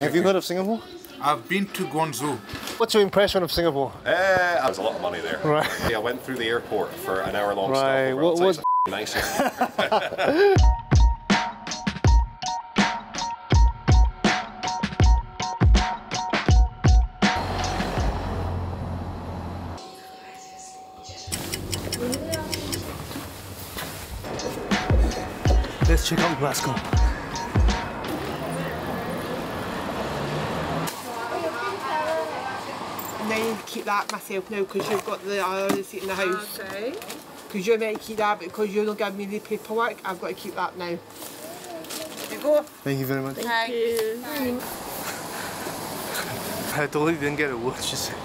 Have you heard of Singapore? I've been to Guangzhou. What's your impression of Singapore? Uh, there's a lot of money there. Right. Yeah, I went through the airport for an hour long Right, stop. what- What, what- what? Nice. Let's check out Glasgow. keep that myself now because you've got the other seat in the house. Okay. Because you're meant to keep that, but because you don't give me the paperwork, I've got to keep that now. There you go. Thank you very much. Thank you. I totally didn't get a word she said.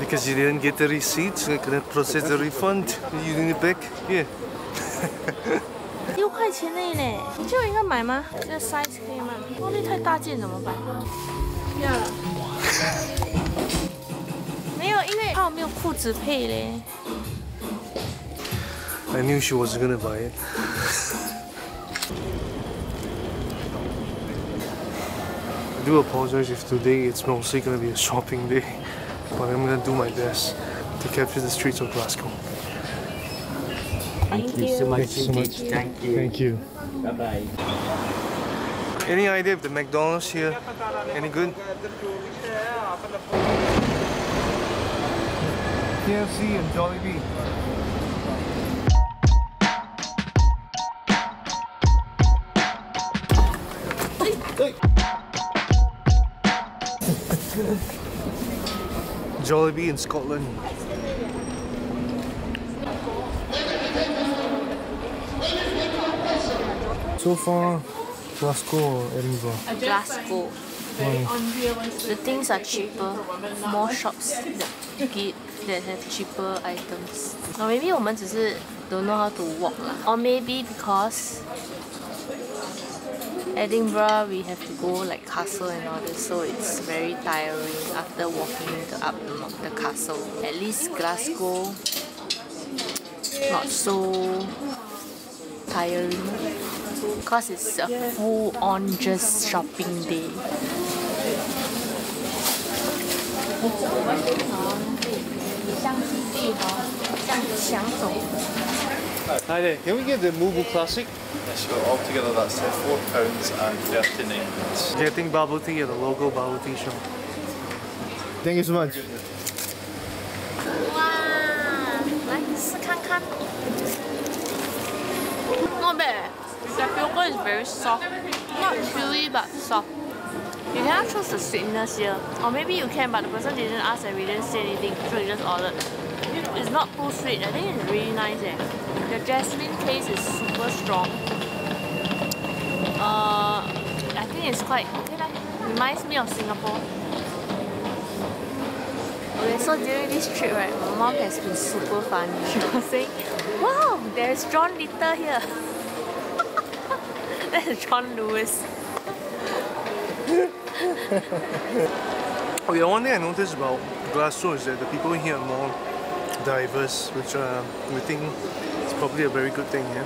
Because you didn't get the receipt, so I couldn't process the refund. You need it back? Yeah. 六块钱内呢，你就应该买吗？这个 size 可以吗？哦，那太大件怎么办？要了。 没有，因为它有没有裤子配嘞？ I knew she wasn't gonna buy it. I do apologize if today it's mostly gonna be a shopping day, but I'm gonna do my best to capture the streets of Glasgow. Thank you so much. Thank you so much. Thank you. Thank you. Bye bye. Any idea if the McDonald's here any good? KFC and Jollibee. Jollibee in Scotland. So far, Glasgow or Edinburgh? Glasgow. The things are cheaper. More shops that give that have cheaper items. Or maybe 我们只是 don't know how to walk lah. Or maybe because Edinburgh we have to go like castle and all this, so it's very tiring after walking the, up the castle. At least Glasgow not so tiring because it's a full on just shopping day. Hi there, can we get the Mooboo Classic? Yes, sure. Altogether that's £4.39. Getting bubble tea at the local bubble tea shop. Thank you so much. Wow, let's try. Not bad. The yogurt is very soft. Not chewy, but soft. You cannot choose the sweetness here. Or maybe you can, but the person didn't ask and we didn't say anything, so we just ordered. It's not too sweet. I think it's really nice eh. The jasmine taste is super strong. Uh, I think it's quite okay lah. Reminds me of Singapore. Okay, so during this trip, right, my mom has been super funny. She was saying, "Wow, there's John Little here." That's John Lewis. Okay, one thing I noticed about Glasgow is that the people here are more diverse, which uh, we think is probably a very good thing here.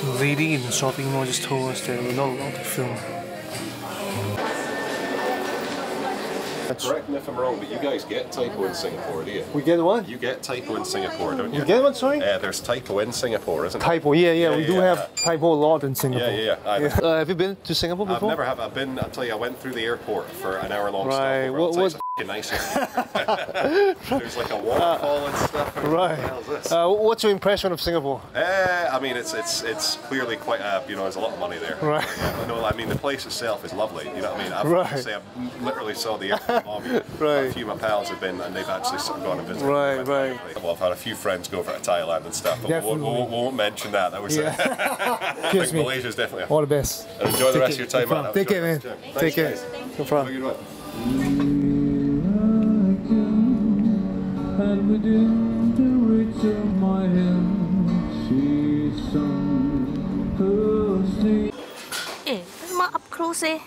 The lady in the shopping mall just told us that we're not allowed to film. Correct me if I'm wrong, but you guys get typo in Singapore, do you? We get one? You get typo in Singapore, don't you? You get one, sorry? Uh, there's typo in Singapore, isn't there? Typo, yeah, yeah, Yeah, we yeah, do yeah. have typo a lot in Singapore. Yeah, yeah, yeah. I- Uh, have you been to Singapore I've before? never have. I've been. I'll tell you, I went through the airport for an hour long Right, stop. what What was- was? Nice. There's like a waterfall and stuff. Right. What the hell is? Uh, what's your impression of Singapore? Uh, I mean, it's it's it's clearly quite a you know there's a lot of money there. Right. Yeah, no, I mean the place itself is lovely. You know what I mean? I've, Right. Say I've literally saw the airport lobby. Right. A few of my pals have been and they've actually sort of gone and visited. Right, right. Well, I've had a few friends go over to Thailand and stuff, but we won't, we, won't, we won't mention that. That was. Yeah. I think me. Malaysia's definitely. All the best. and enjoy the rest of your time, No man. Take care, man. Take care. No problem. and within the reach of my hand she sung her sleep. Eh, my up close eh.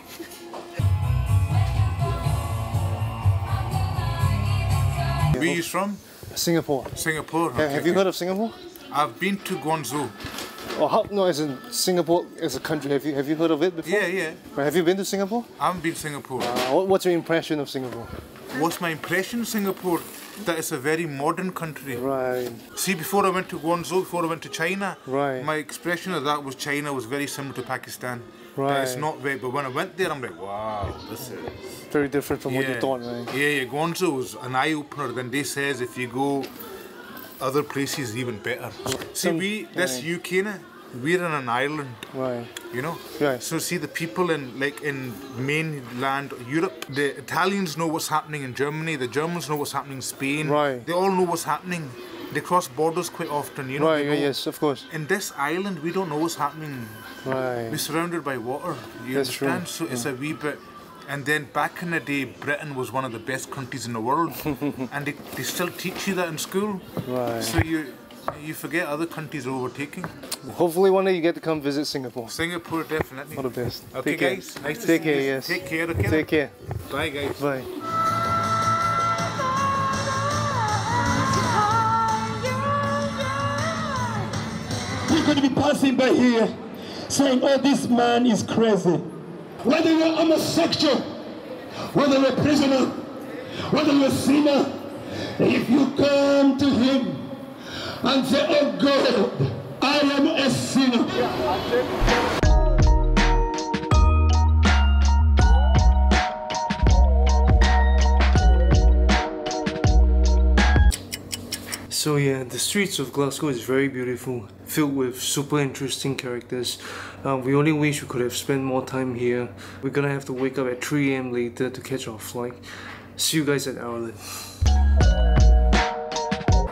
Where are you from? Singapore. Singapore. Okay, Have you heard of Singapore? I've been to Guangzhou. Oh, how, no, as in Singapore as a country. Have you have you heard of it before? Yeah, yeah. Have you been to Singapore? I haven't been to Singapore. Uh, what's your impression of Singapore? What's my impression Singapore? That it's a very modern country. Right. See, before I went to Guangzhou, before I went to China, Right. my expression of that was China was very similar to Pakistan. That It's not very, but when I went there, I'm like, wow, this is. Very different from what you thought, right? Yeah, yeah. Guangzhou was an eye opener. Then they says if you go other places, even better. See, we this right. UK, na, we're in an island. Right. You know. Right. So see the people in like in mainland Europe, the Italians know what's happening in Germany. The Germans know what's happening in Spain. Right. They all know what's happening. They cross borders quite often. You know. Right, know- yes, of course. In this island, we don't know what's happening. Right. We're surrounded by water. You That's true, understand? So it's a wee bit. And then back in the day, Britain was one of the best countries in the world, and they, they still teach you that in school. Right. So you you forget other countries are overtaking. Hopefully one day you get to come visit Singapore. Singapore definitely. All the best. Okay, Take care. Nice to Take see care, you. yes. Take care. Okay. Take care. Bye, guys. Bye. You could be passing by here saying, oh, this man is crazy. Whether you're homosexual, whether you're a prisoner, whether you're a sinner, if you come to him and say, oh God, I am a sinner. So yeah, the streets of Glasgow is very beautiful, filled with super interesting characters. Um, we only wish we could have spent more time here. We're gonna have to wake up at 3 a.m. later to catch our flight. See you guys at Ireland.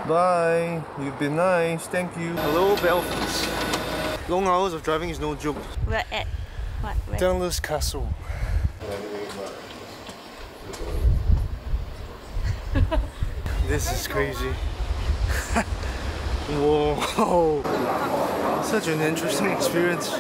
Bye. You've been nice. Thank you. Hello, Belfast. Long hours of driving is no joke. We're at what? Where? Dunluce Castle. this is crazy. Whoa. Such an interesting experience.